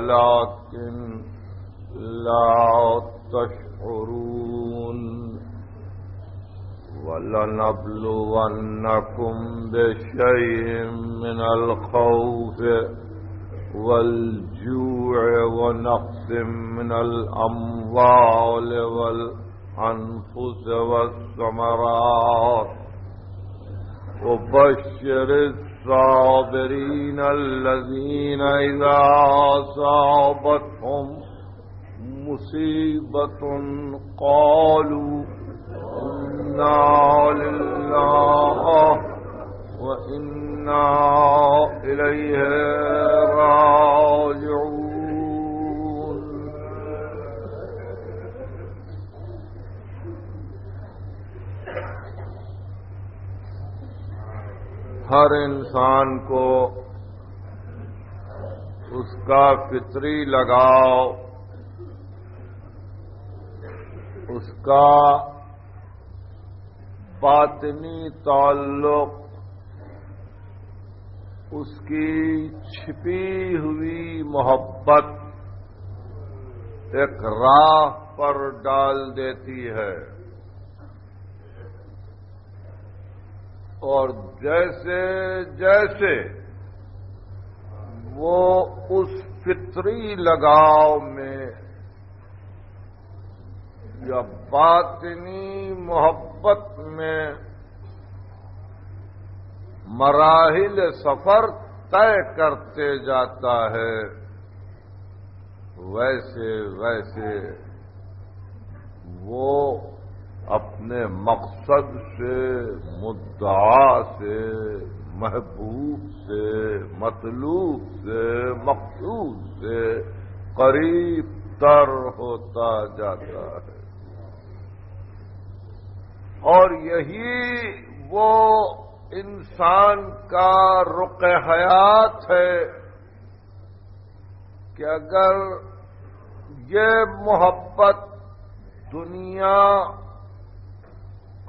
ولكن لا تشعرون ولنبلونكم بشيء من الخوف والجوع ونقص من الأموال والأنفس والثمرات. وبشر الصابرين الذين إذا أصابتهم مصيبة قالوا إنا لله وإنا إليه راجعون. ہر انسان کو اس کا فطری لگاؤ، اس کا باطنی تعلق، اس کی چھپی ہوئی محبت ایک راہ پر ڈال دیتی ہے۔ اور جیسے جیسے وہ اس فطری لگاؤ میں یا باطنی محبت میں مراحل سفر طے کرتے جاتا ہے، ویسے ویسے وہ اپنے مقصد سے، مدعا سے، محبوب سے، مطلوب سے، مقصود سے قریب تر ہوتا جاتا ہے۔ اور یہی وہ انسان کا رق حیات ہے کہ اگر یہ محبت دنیا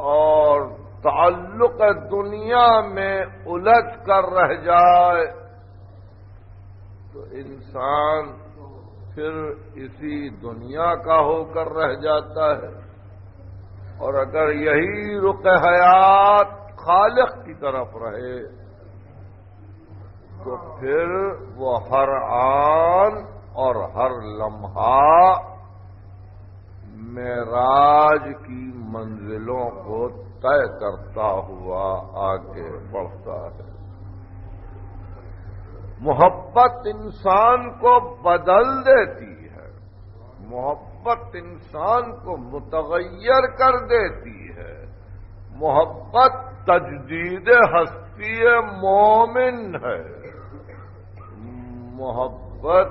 اور تعلق دنیا میں الجھ کر رہ جائے تو انسان پھر اسی دنیا کا ہو کر رہ جاتا ہے۔ اور اگر یہی رخ حیات خالق کی طرف رہے تو پھر وہ ہر آن اور ہر لمحہ معراج کی منزلوں کو طے کرتا ہوا آگے بڑھتا ہے۔ محبت انسان کو بدل دیتی ہے۔ محبت انسان کو متغیر کر دیتی ہے۔ محبت تجدید ہستی مومن ہے۔ محبت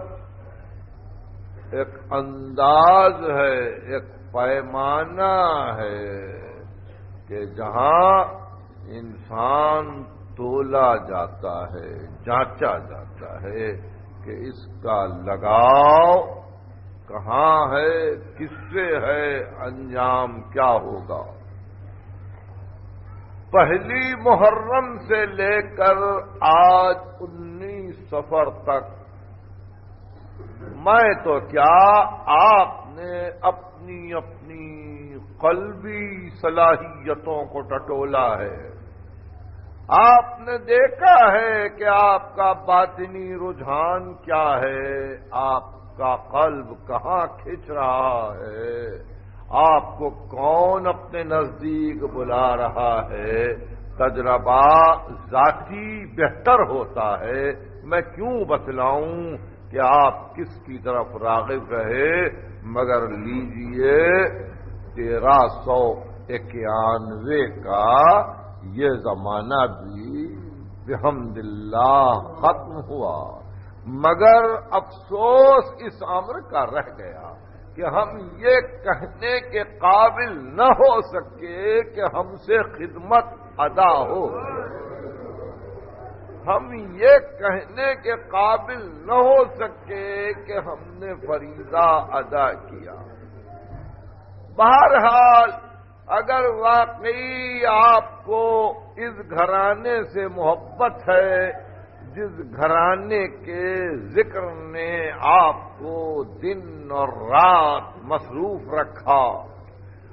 ایک انداز ہے، ایک پیمانہ ہے کہ جہاں انسان تولا جاتا ہے، جانچا جاتا ہے کہ اس کا لگاؤ کہاں ہے، کس سے ہے، انجام کیا ہوگا۔ پہلی محرم سے لے کر آج انیس سفر تک، میں تو کیا آپ نے اپنی اپنی قلبی صلاحیتوں کو ٹٹولا ہے۔ آپ نے دیکھا ہے کہ آپ کا باطنی رجحان کیا ہے۔ آپ کا قلب کہاں کھچ رہا ہے؟ آپ کو کون اپنے نزدیک بلا رہا ہے؟ تجربہ ذاتی بہتر ہوتا ہے۔ میں کیوں بتلاؤں؟ کہ آپ کس کی طرف راغب رہے، مگر لیجیے تیرہ سو اکیانوے کا یہ زمانہ بھی بحمد اللہ ختم ہوا۔ مگر افسوس اس امر کا رہ گیا کہ ہم یہ کہنے کے قابل نہ ہو سکے کہ ہم سے خدمت ادا ہو۔ ہم یہ کہنے کے قابل نہ ہو سکے کہ ہم نے فریضہ ادا کیا۔ بہرحال اگر واقعی آپ کو اس گھرانے سے محبت ہے، جس گھرانے کے ذکر نے آپ کو دن اور رات مصروف رکھا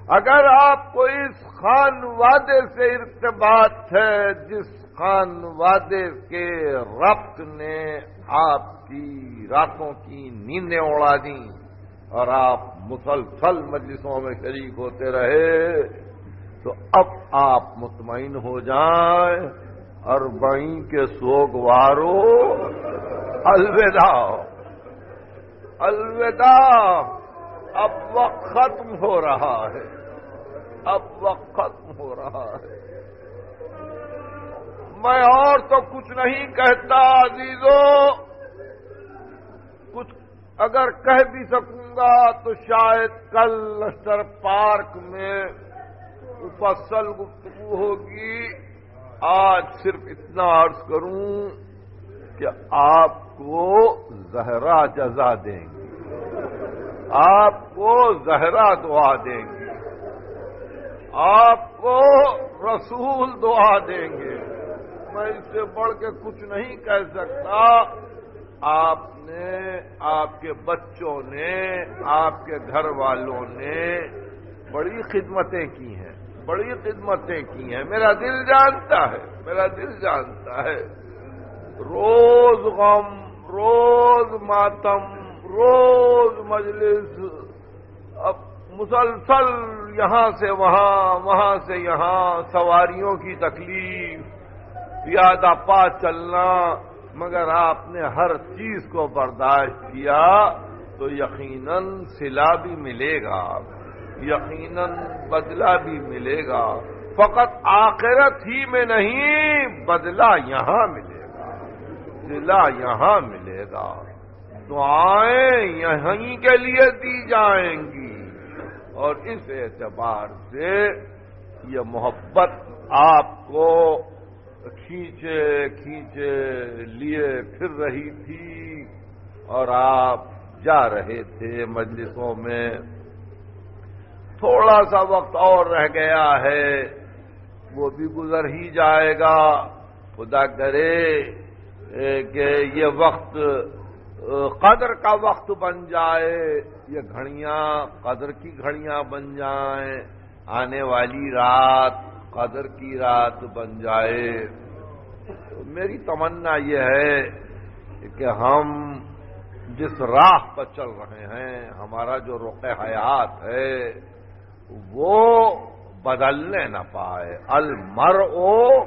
اگر آپ کو اس خان وادے سے ارتباط ہے، جس خان وادے کے ربط نے آپ کی راتوں کی نیندیں اڑا دیں اور آپ مسلسل مجلسوں میں شریک ہوتے رہے، تو اب آپ مطمئن ہو جائیں اور بئی کے سوگوارو الوداع۔ الوداع اب وقت ختم ہو رہا ہے۔ اب وقت ختم ہو رہا ہے۔ میں اور تو کچھ نہیں کہتا عزیزوں کچھ اگر کہہ بھی سکوں گا تو شاید کل لشکر پارک میں مفصل گفتگو ہوگی۔ آج صرف اتنا عرض کروں کہ آپ کو زہرا جزا دیں گے۔ آپ کو زہرا دعا دیں گے۔ آپ کو رسول دعا دیں گے۔ میں اس سے بڑھ کے کچھ نہیں کہہ سکتا۔ آپ نے آپ کے بچوں نے، آپ کے گھر والوں نے بڑی خدمتیں کی ہیں۔ بڑی خدمتیں کی ہیں۔ میرا دل جانتا ہے، میرا دل جانتا ہے۔ روز غم، روز ماتم، روز مجلس۔ اب مسلسل یہاں سے وہاں وہاں سے یہاں، سواریوں کی تکلیف یادہ پا چلنا، مگر آپ نے ہر چیز کو برداشت کیا تو یقیناً سلا بھی ملے گا، یقیناً بدلہ بھی ملے گا۔ فقط آخرت ہی میں نہیں، بدلہ یہاں ملے گا، سلا یہاں ملے گا۔ دعائیں یہیں کے لیے دی جائیں گی۔ اور اس اعتبار سے یہ محبت آپ کو کھینچے کھینچے لیے پھر رہی تھی اور آپ جا رہے تھے مجلسوں میں۔ تھوڑا سا وقت اور رہ گیا ہے، وہ بھی گزر ہی جائے گا۔ خدا کرے کہ یہ وقت قدر کا وقت بن جائے، یہ گھڑیاں، قدر کی گھڑیاں بن جائیں، آنے والی رات قدر کی رات بن جائے۔ میری تمنا یہ ہے کہ ہم جس راہ پر چل رہے ہیں، ہمارا جو رخ حیات ہے، وہ بدلنے نہ پائے۔ المر او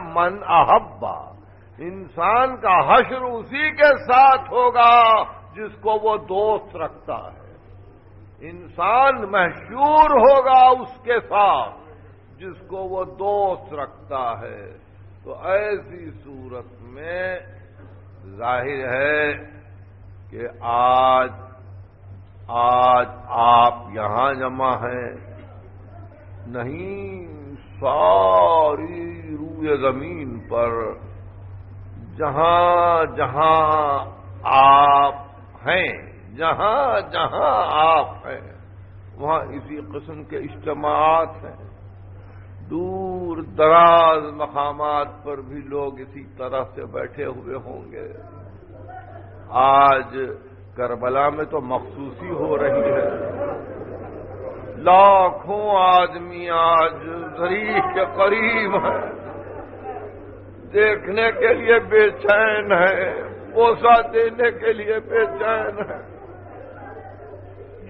من احبا انسان کا حشر اسی کے ساتھ ہوگا جس کو وہ دوست رکھتا ہے۔ انسان محشور ہوگا اس کے ساتھ جس کو وہ دوست رکھتا ہے۔ تو ایسی صورت میں ظاہر ہے کہ آج آج آپ یہاں جمع ہیں۔ نہیں، ساری روئے زمین پر جہاں جہاں آپ ہیں، جہاں جہاں آپ ہیں، وہاں اسی قسم کے اجتماعات ہیں۔ دور دراز مقامات پر بھی لوگ اسی طرح سے بیٹھے ہوئے ہوں گے۔ آج کربلا میں تو مخصوصی ہو رہی ہے۔ لاکھوں آدمی آج ذریع کے قریب ہیں۔ دیکھنے کے لیے بے چین ہے، پوسا دینے کے لیے بے چین ہے۔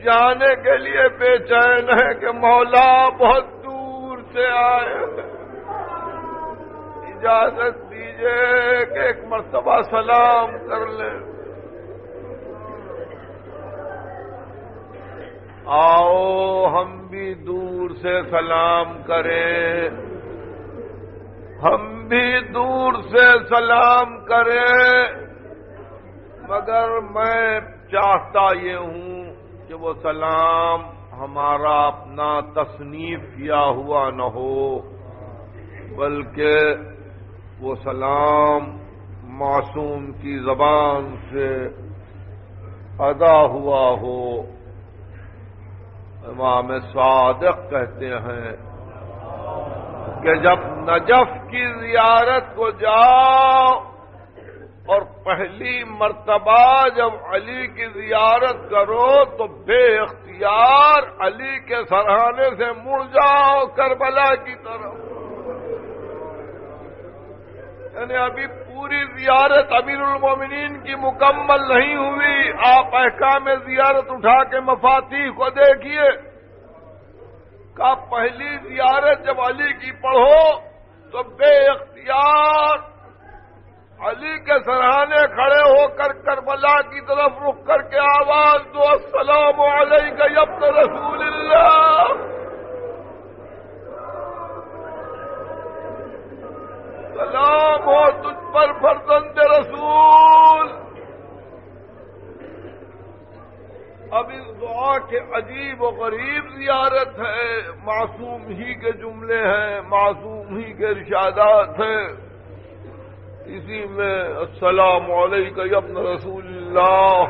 جانے کے لیے بے چین ہے کہ مولا بہت دور سے آئے اجازت دیجیے کہ ایک مرتبہ سلام کر لیں۔ آؤ، ہم بھی دور سے سلام کریں۔ ہم بھی دور سے سلام کریں، مگر میں چاہتا یہ ہوں کہ وہ سلام ہمارا اپنا تصنیف کیا ہوا نہ ہو، بلکہ وہ سلام معصوم کی زبان سے ادا ہوا ہو۔ امام صادق کہتے ہیں کہ جب نجف کی زیارت کو جاؤ اور پہلی مرتبہ جب علی کی زیارت کرو تو بے اختیار علی کے سرحانے سے مڑ جاؤ کربلا کی طرف۔ یعنی ابھی پوری زیارت امیر المومنین کی مکمل نہیں ہوئی، آپ احکام زیارت اٹھا کے مفاتی کو دیکھیے۔ کا پہلی زیارت جب علی کی پڑھو تو بے اختیار علی کے سرحانے کھڑے ہو کر کربلا کی طرف رخ کر کے آواز دو، السلام علیکم یبت رسول اللہ۔ سلام ہو تجھ پر فرزند رسول۔ اب اس دعا کے عجیب و غریب زیارت ہے، معصوم ہی کے جملے ہیں، معصوم ہی کے ارشادات ہیں۔ اسی میں السلام علیکم یبن رسول اللہ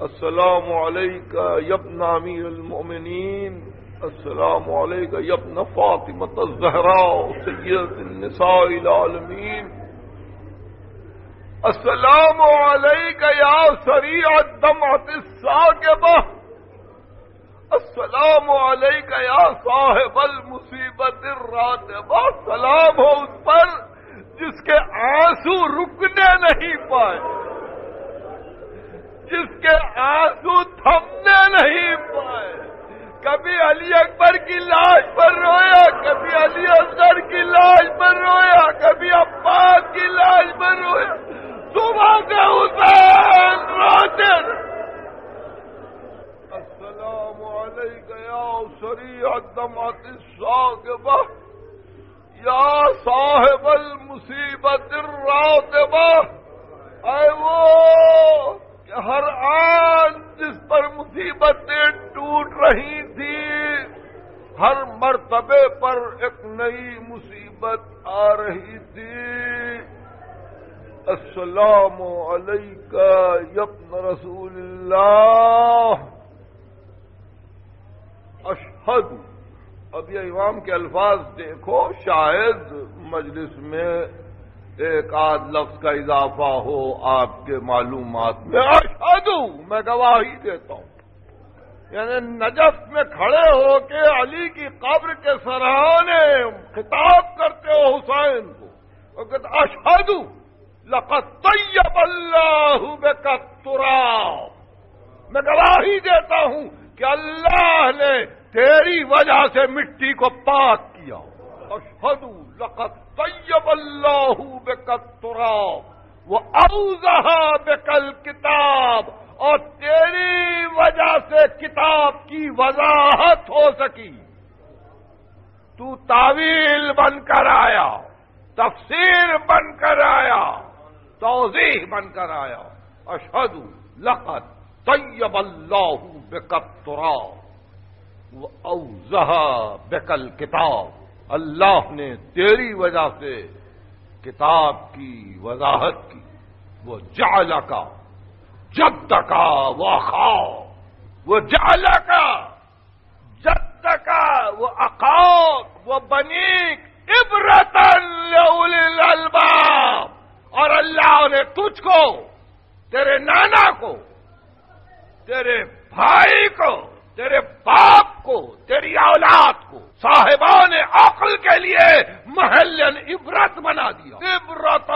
السلام علیکم یبن امیر المؤمنین، السلام علیکم یبن فاطمة الزہراء سید النساء العالمین۔ السلام علیکم یا سریع الدمعت الساقبہ السلام علیکم یا صاحب المصیبت الراتبہ سلام ہو اس پر جس کے آنسو رکنے نہیں پائے، جس کے آنسو تھمنے نہیں پائے۔ کبھی علی اکبر کی لاش پر رویا، کبھی علی اصغر کی لاش پر رویا، کبھی عباس کی لاش پر رویا۔ صبح سے حسین روتے علیکم یا سری دمات کے وقت یا صاحب المصیبت الراتبہ اے وہ کہ ہر آن جس پر مصیبتیں ٹوٹ رہی تھی، ہر مرتبے پر ایک نئی مصیبت آ رہی تھی۔ السلام علیکم یبن رسول اللہ۔ اشہد۔ اب یہ امام کے الفاظ دیکھو، شاید مجلس میں ایک آدھ لفظ کا اضافہ ہو آپ کے معلومات میں۔ اشہد، میں گواہی دیتا ہوں۔ یعنی نجف میں کھڑے ہو کے علی کی قبر کے سرحانے خطاب کرتے ہو حسین کو۔ اشہد، لقد طیب اللہ بکترا میں گواہی دیتا ہوں کہ اللہ نے تیری وجہ سے مٹی کو پاک کیا۔ اشہد لقد طیب اللہ بکترا وہ اوزہ بکل کتاب اور تیری وجہ سے کتاب کی وضاحت ہو سکی۔ تو تعویل بن کر آیا، تفسیر بن کر آیا، توضیح بن کر آیا۔ اشہد لقد طیب اللہ بکترا اوزہ بکل کتاب اللہ نے تیری وجہ سے کتاب کی وضاحت کی۔ وہ جال کا جب کا وہ خاؤ وہ جال کا جب کا وہ اقاؤ وہ بنیک عبرتن الباب اور اللہ نے تجھ کو، تیرے نانا کو، تیرے بھائی کو، تیرے باپ کو، تیری اولاد کو صاحبان عقل کے لیے محل عبرت بنا دیا۔ عبرت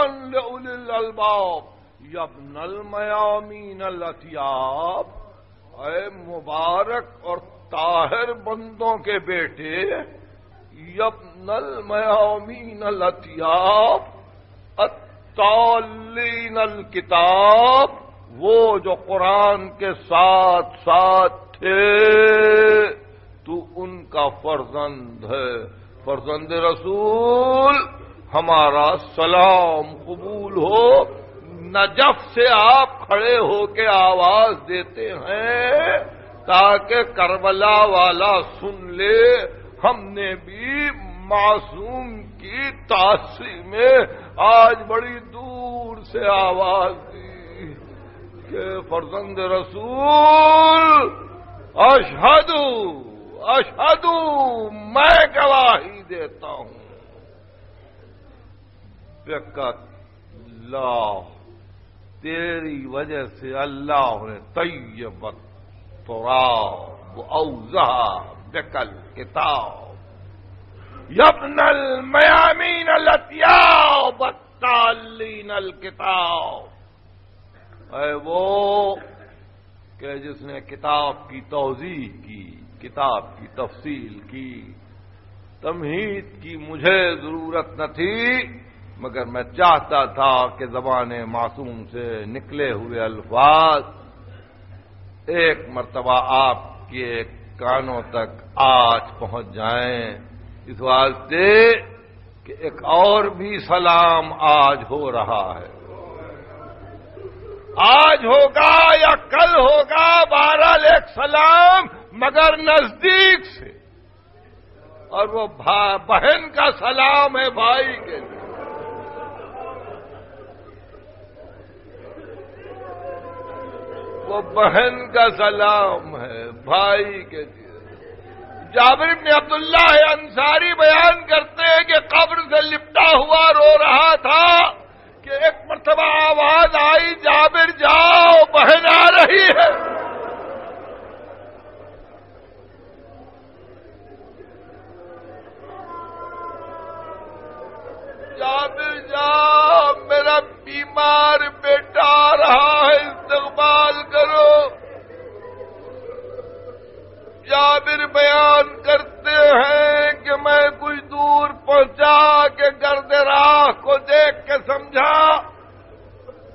الباب۔ یب نل میامین التیاب اے مبارک اور طاہر بندوں کے بیٹے یب نل میامین التیاب اتالین الکتاب۔ وہ جو قرآن کے ساتھ ساتھ تھے۔ تو ان کا فرزند ہے۔ فرزند رسول، ہمارا سلام قبول ہو۔ نجف سے آپ کھڑے ہو کے آواز دیتے ہیں تاکہ کربلا والا سن لے۔ ہم نے بھی معصوم کی تاثری میں آج بڑی دور سے آواز دی کہ فرزند رسول، اشہدو۔ اشہدو، میں گواہی دیتا ہوں۔ اللہ تیری وجہ سے اللہ نے طیبت، تراب اوزہ بکل، کتاب۔ یبن المیامین الاتیاب التالین الکتاب۔ اے وہ کہ جس نے کتاب کی توضیح کی۔ کتاب کی تفصیل کی، تمہید کی مجھے ضرورت نہ تھی، مگر میں چاہتا تھا کہ زبان معصوم سے نکلے ہوئے الفاظ ایک مرتبہ آپ کے کانوں تک آج پہنچ جائیں۔ اس واسطے کہ ایک اور بھی سلام آج ہو رہا ہے۔ آج ہوگا یا کل ہوگا، بارہ ایک سلام مگر نزدیک سے۔ اور وہ بہن کا سلام ہے بھائی کے لیے۔ وہ بہن کا سلام ہے بھائی کے جابر ابن عبداللہ انصاری بیان کرتے ہیں کہ قبر سے لپٹا ہوا رو رہا تھا کہ ایک مرتبہ آواز آئی، جابر جاؤ، بہن آ رہی ہے۔ جابر جا، میرا بیمار بیٹا آ رہا ہے، استقبال کرو۔ جابر بیان کرتے ہیں کہ میں کچھ دور پہنچا کے گرد راہ کو دیکھ کے سمجھا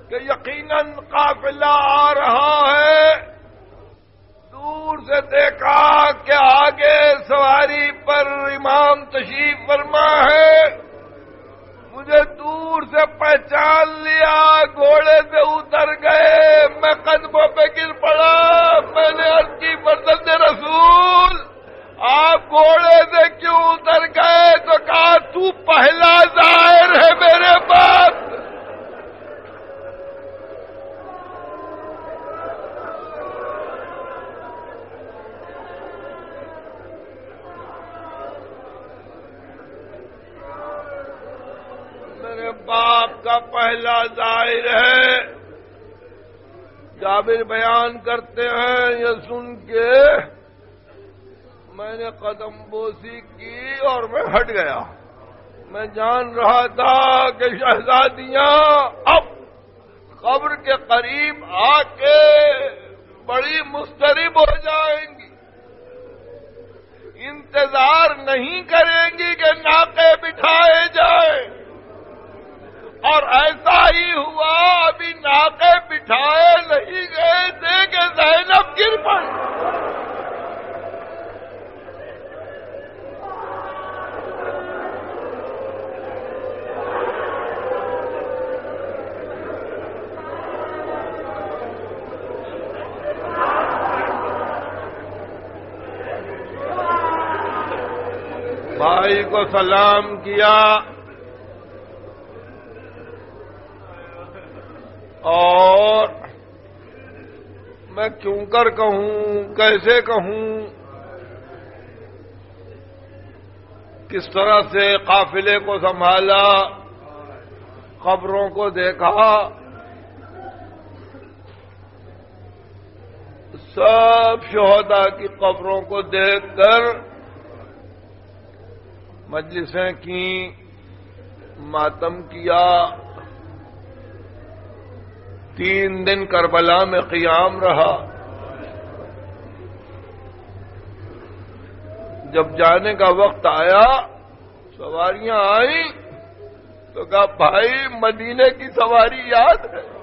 کہ یقیناً قافلہ آ رہا ہے۔ دور سے دیکھا کہ آگے سواری پر امام تشریف فرما ہے۔ سے پہچان لیا، گھوڑے سے اتر گئے، میں قدموں پہ گر پڑا، میں نے کی برتن رسول، آپ گھوڑے سے کیوں اتر گئے؟ تو کہا، تو پہلا ظاہر ہے میرے پاس باپ کا پہلا ظاہر ہے۔ جابر بیان کرتے ہیں یہ سن کے۔ میں نے قدم بوسی کی اور میں ہٹ گیا۔ میں جان رہا تھا کہ شہزادیاں اب قبر کے قریب آ کے بڑی مسترب ہو جائیں گی۔ انتظار نہیں کریں گی کہ ناکے بٹھائے جائیں۔ اور ایسا ہی ہوا، ابھی ناکے بٹھائے نہیں گئے تھے کہ زینب گر پڑ بھائی کو سلام کیا۔ اور میں کیوں کر کہوں؟ کیسے کہوں؟ کس طرح سے قافلے کو سنبھالا؟ خبروں کو دیکھا؟ سب شہدا کی قبروں کو دیکھ کر مجلسیں کی ماتم کیا۔ تین دن کربلا میں قیام رہا۔ جب جانے کا وقت آیا، سواریاں آئیں تو کہا، بھائی، مدینے کی سواری یاد ہے۔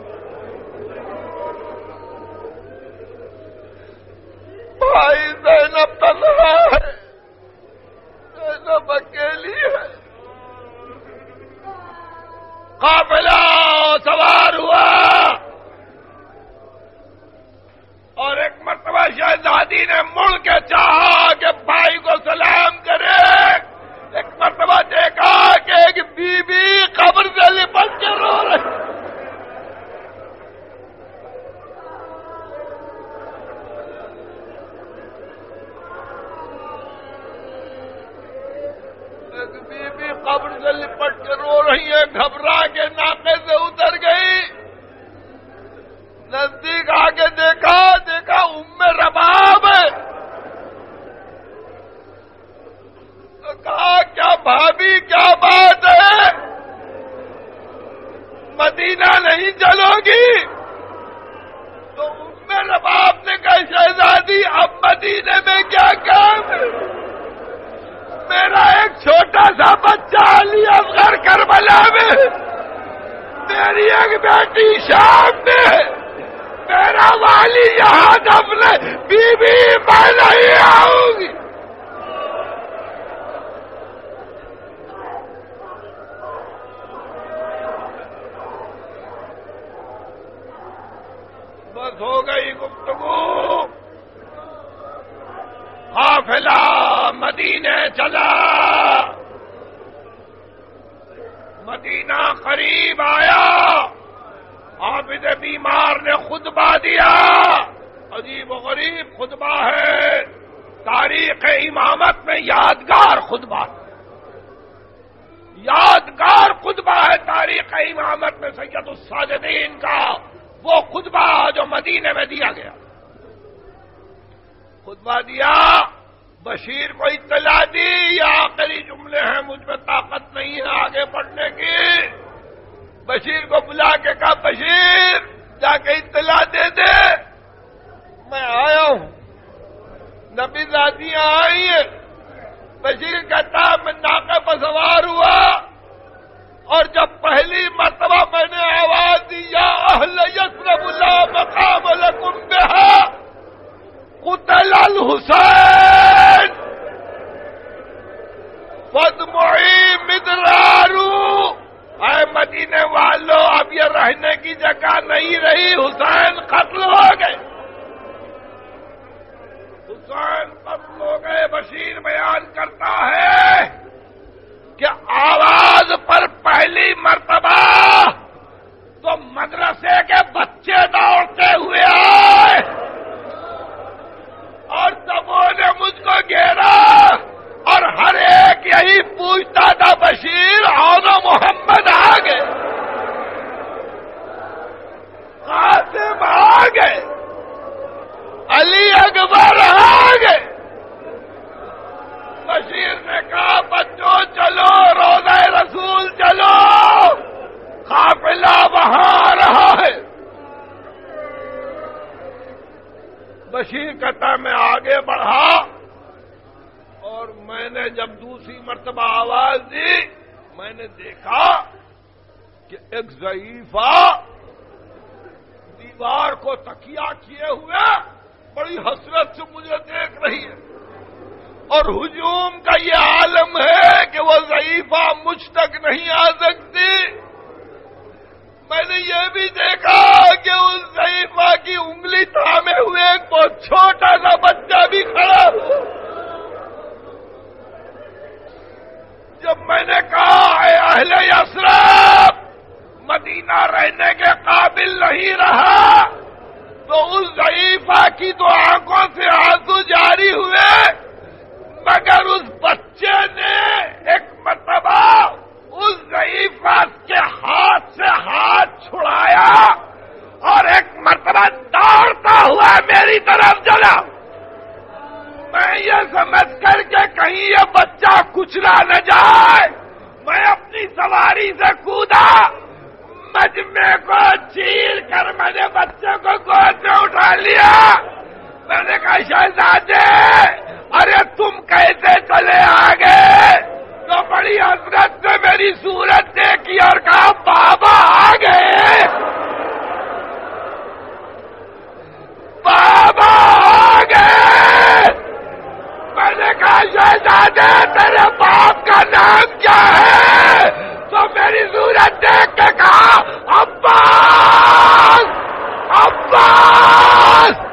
چلا مدینہ قریب آیا۔ عابد بیمار نے خطبہ دیا۔ عجیب و غریب خطبہ ہے۔ تاریخ امامت میں یادگار خطبہ۔ یادگار خطبہ ہے تاریخ امامت میں سید الساجدین کا۔ وہ خطبہ جو مدینے میں دیا گیا۔ خطبہ دیا۔ بشیر کو اطلاع دی یہ آخری جملے ہیں، مجھ میں طاقت نہیں ہے آگے بڑھنے کی۔ بشیر کو بلا کے کہا، بشیر جا کے اطلاع دے دے۔ میں آیا ہوں۔ نبی زادیاں آئی ہیں بشیر کہتا، میں ناکے پر سوار ہوا۔ target. میری صورت دیکھی اور کہا، بابا آ گئے. بابا آ گئے. میں نے کہا شہزادے تیرے باپ کا نام کیا ہے؟ تو میری صورت دیکھ کے کہا، عباس! عباس!